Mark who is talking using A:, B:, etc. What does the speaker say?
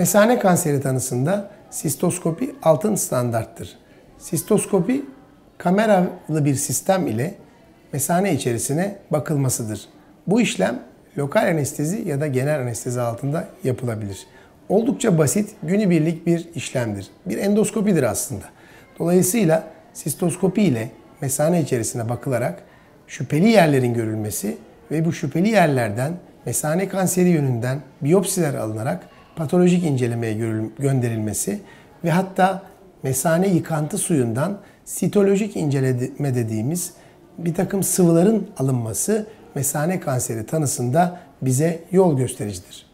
A: Mesane kanseri tanısında sistoskopi altın standarttır. Sistoskopi kameralı bir sistem ile mesane içerisine bakılmasıdır. Bu işlem lokal anestezi ya da genel anestezi altında yapılabilir. Oldukça basit, günübirlik bir işlemdir. Bir endoskopidir aslında. Dolayısıyla sistoskopi ile mesane içerisine bakılarak şüpheli yerlerin görülmesi ve bu şüpheli yerlerden mesane kanseri yönünden biyopsiler alınarak patolojik incelemeye gönderilmesi ve hatta mesane yıkantı suyundan sitolojik inceleme dediğimiz bir takım sıvıların alınması mesane kanseri tanısında bize yol göstericidir.